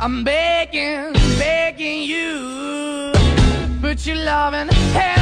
I'm begging, begging you. Put your loving hand